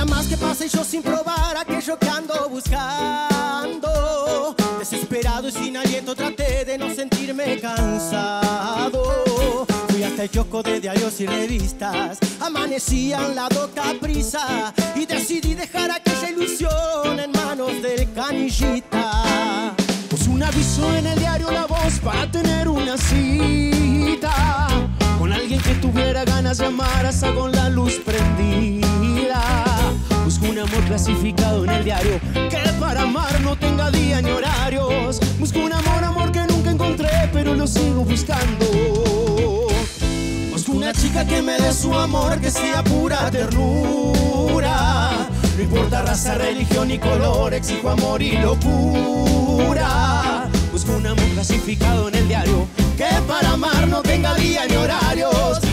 día más que pasa y yo sin probar aquello que ando buscando. Desesperado y sin aliento traté de no sentirme cansado. Fui hasta el kiosco de diarios y revistas. Amanecía en la doca prisa y decidí dejar aquella ilusión en manos del canillita. Puse un aviso en el diario La Voz para tener una cita con alguien que tuviera ganas de amar hasta con la luz prendida. Clasificado en el diario que para amar no tenga día ni horarios. Busco un amor, amor que nunca encontré, pero lo sigo buscando. Busco una chica que me dé su amor, que sea pura ternura. No importa raza, religión ni color, exijo amor y locura. Busco un amor clasificado en el diario que para amar no tenga día ni horarios.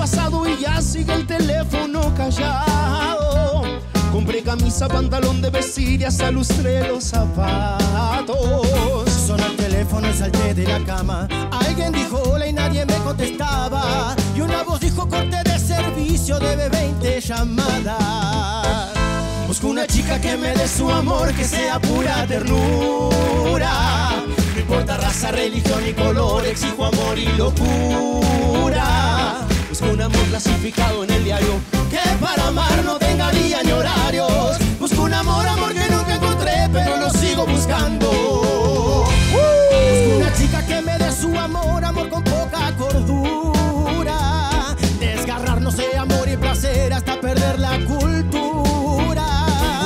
Pasado y ya sigue el teléfono callado. Compré camisa, pantalón de vestir y hasta lustré los zapatos. Sonó el teléfono y salté de la cama. Alguien dijo hola y nadie me contestaba. Y una voz dijo corte de servicio, debe 20 llamadas. Busco una chica que me dé su amor, que sea pura ternura. No importa raza, religión ni color, exijo amor y locura. Busco un amor clasificado en el diario, que para amar no tenga día ni horarios. Busco un amor, amor que nunca encontré, pero lo sigo buscando. Busco una chica que me dé su amor, amor con poca cordura. Desgarrarnos de amor y placer hasta perder la cultura.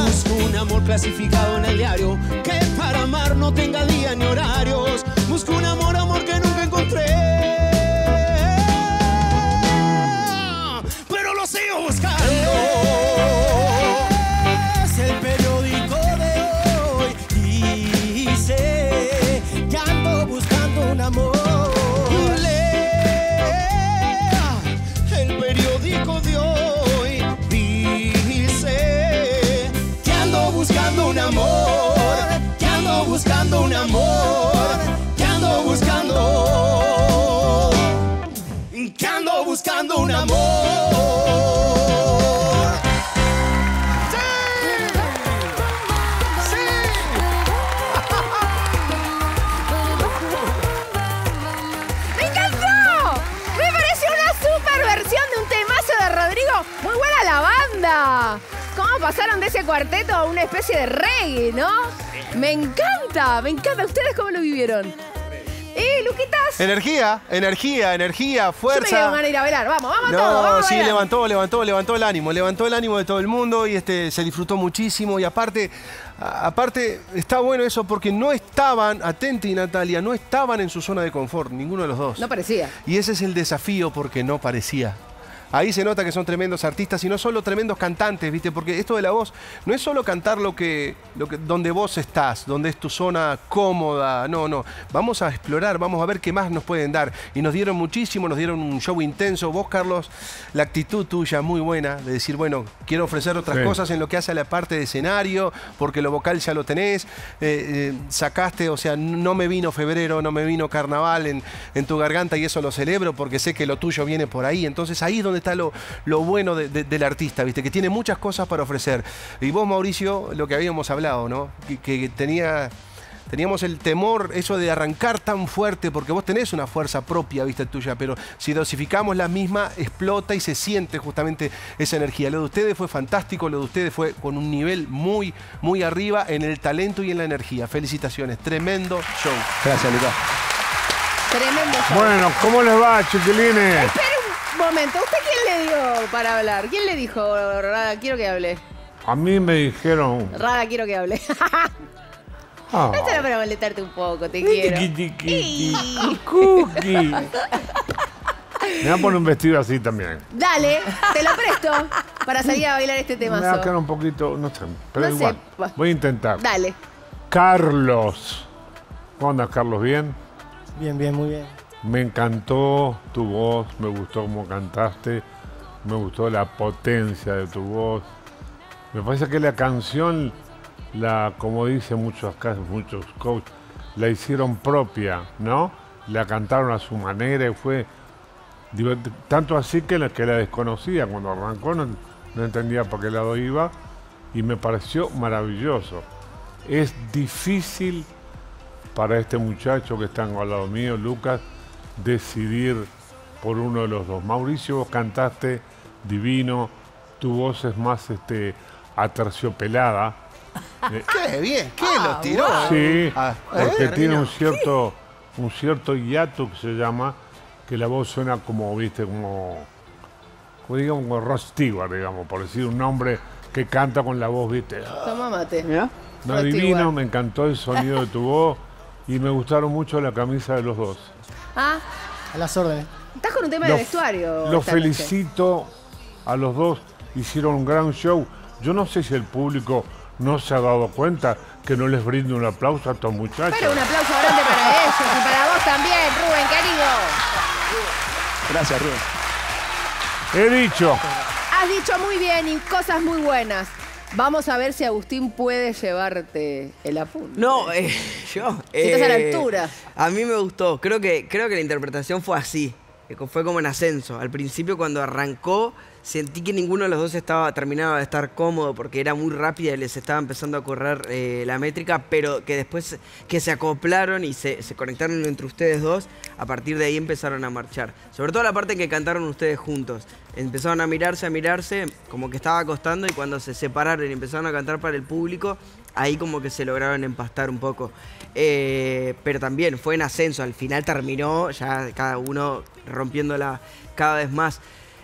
Busco un amor clasificado en el diario que para amar no tenga día ni horarios. Un amor. Que ando buscando. Que ando buscando un amor. ¡Me encantó! Me pareció una super versión de un temazo de Rodrigo. Muy buena la banda. ¿Cómo pasaron de ese cuarteto a una especie de reggae, no? Me encanta, me encanta. ¿Ustedes cómo lo vivieron? ¿Eh, Luquitas? Energía, energía, energía, Yo me fuerza. ganas de ir a bailar. Vamos, vamos No, todos, vamos a sí, levantó, levantó, levantó el ánimo, levantó el ánimo de todo el mundo y este se disfrutó muchísimo y aparte, a- aparte está bueno eso porque no estaban, Atenti y Natalia, no estaban en su zona de confort, ninguno de los dos. No parecía. Y ese es el desafío porque no parecía. Ahí se nota que son tremendos artistas y no solo tremendos cantantes, ¿viste? Porque esto de la voz no es solo cantar lo que, lo que donde vos estás, donde es tu zona cómoda, no, no. Vamos a explorar, vamos a ver qué más nos pueden dar. Y nos dieron muchísimo, nos dieron un show intenso. Vos, Carlos, la actitud tuya muy buena de decir, bueno, quiero ofrecer otras Sí. cosas en lo que hace a la parte de escenario, porque lo vocal ya lo tenés. Eh, eh, sacaste, o sea, no me vino febrero, no me vino carnaval en, en tu garganta y eso lo celebro porque sé que lo tuyo viene por ahí. Entonces ahí es donde está lo, lo bueno de- de- del artista, ¿viste? Que tiene muchas cosas para ofrecer. Y vos, Mauricio, lo que habíamos hablado, ¿no? Que, que tenía... Teníamos el temor, eso de arrancar tan fuerte, porque vos tenés una fuerza propia, viste, tuya, pero si dosificamos la misma, explota y se siente justamente esa energía. Lo de ustedes fue fantástico, lo de ustedes fue con un nivel muy, muy arriba en el talento y en la energía. Felicitaciones, tremendo show. Gracias, Lucas. Tremendo show. Bueno, ¿cómo les va, chiquilines? Momento. ¿Usted quién le dio para hablar? ¿Quién le dijo, Rada, quiero que hable? A mí me dijeron. Rada, quiero que hable. Ah, era para molestarte un poco, te quiero. tiqui, tiqui, tiqui, cookie. Me voy a poner un vestido así también. Dale, te lo presto para salir a bailar este Me va a quedar un poquito, no sé, pero No igual. Voy a intentar. Dale. Carlos. ¿Cómo andas, Carlos? ¿Bien? Bien, bien, muy bien. Me encantó tu voz, me gustó cómo cantaste, me gustó la potencia de tu voz. Me parece que la canción, la, como dicen muchos acá, muchos coaches, la hicieron propia, ¿no? La cantaron a su manera y fue Tanto así que la, que la desconocía cuando arrancó, no, no entendía por qué lado iba y me pareció maravilloso. Es difícil para este muchacho que está al lado mío, Lucas, decidir por uno de los dos. Mauricio, vos cantaste divino, tu voz es más este, aterciopelada. Qué bien, ¿qué lo tiró? Sí, Ah, porque ¿eh? tiene un cierto, un cierto hiato que se llama, que la voz suena como, viste, como, como digamos, como Rod Stewart, digamos, por decir un nombre que canta con la voz, viste. Toma mate. No, divino, me encantó el sonido de tu voz y me gustaron mucho la camisa de los dos. Ah, A las órdenes. estás con un tema Los- de vestuario. Los esta noche. felicito a los dos, hicieron un gran show. Yo no sé si el público no se ha dado cuenta que no les brindo un aplauso a estos muchachos. Pero un aplauso grande para ellos y para vos también, Rubén, querido. Gracias, Rubén. He dicho, Has dicho muy bien y cosas muy buenas. Vamos a ver si Agustín puede llevarte el apunte. No, eh, yo. Si estás a la eh, altura. A mí me gustó. Creo que, creo que la interpretación fue así. Que Fue como en ascenso. Al principio, cuando arrancó, sentí que ninguno de los dos estaba terminaba de estar cómodo porque era muy rápida y les estaba empezando a correr eh, la métrica, pero que después que se acoplaron y se, se conectaron entre ustedes dos, a partir de ahí empezaron a marchar. Sobre todo la parte en que cantaron ustedes juntos. Empezaron a mirarse, a mirarse, como que estaba costando y cuando se separaron y empezaron a cantar para el público, ahí como que se lograron empastar un poco. Eh, pero también fue en ascenso, al final terminó ya cada uno rompiéndola cada vez más.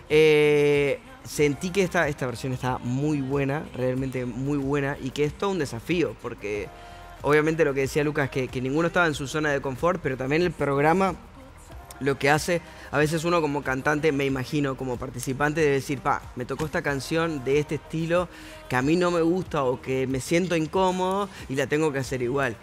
Eh, sentí que esta, esta versión está muy buena, realmente muy buena, y que es todo un desafío, porque obviamente lo que decía Lucas, que, que ninguno estaba en su zona de confort, pero también el programa lo que hace, a veces uno como cantante, me imagino, como participante, debe decir, pa, me tocó esta canción de este estilo que a mí no me gusta o que me siento incómodo y la tengo que hacer igual.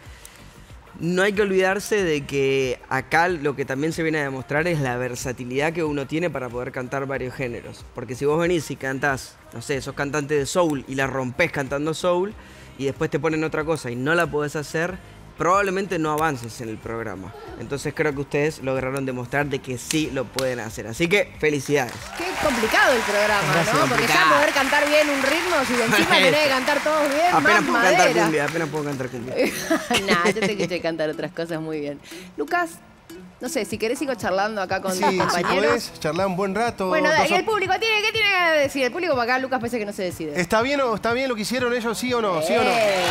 No hay que olvidarse de que acá lo que también se viene a demostrar es la versatilidad que uno tiene para poder cantar varios géneros. Porque si vos venís y cantás, no sé, sos cantante de soul y la rompés cantando soul y después te ponen otra cosa y no la podés hacer, probablemente no avances en el programa. Entonces creo que ustedes lograron demostrar de que sí lo pueden hacer. Así que felicidades. Qué complicado el programa, ¿no? Porque ya poder cantar bien un ritmo, si de encima tenés que cantar todos bien, Apenas más puedo cantar cumbia, apenas puedo cantar cumbia. nah, yo te escuché cantar otras cosas muy bien. Lucas, no sé, si querés sigo charlando acá con Sí, tus si compañeros. podés charlar un buen rato. bueno, y el público tiene, ¿qué tiene que decir? El público para acá, Lucas, parece que no se decide. ¿Está bien, o, ¿Está bien lo que hicieron ellos, sí o no? ¿Sí o no? Eh,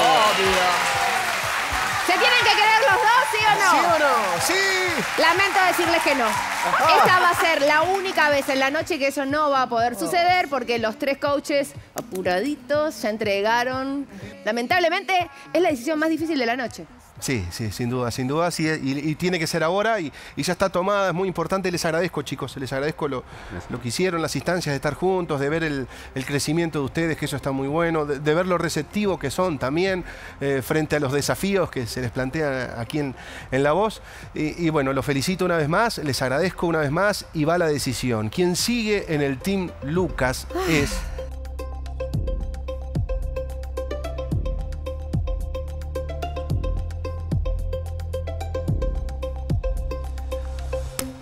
o no? ¿Sí o no? ¡Sí! Lamento decirles que no. Esta va a ser la única vez en la noche que eso no va a poder suceder porque los tres coaches apuraditos ya entregaron. Lamentablemente es la decisión más difícil de la noche. Sí, sí, sin duda, sin duda. Sí, y, y tiene que ser ahora y, y ya está tomada, es muy importante. Les agradezco, chicos, les agradezco lo, lo que hicieron, las instancias de estar juntos, de ver el, el crecimiento de ustedes, que eso está muy bueno, de, de ver lo receptivo que son también eh, frente a los desafíos que se les plantean aquí en, en La Voz. Y, y bueno, los felicito una vez más, les agradezco una vez más y va la decisión. Quien sigue en el Team Lucas es...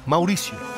Mauricio.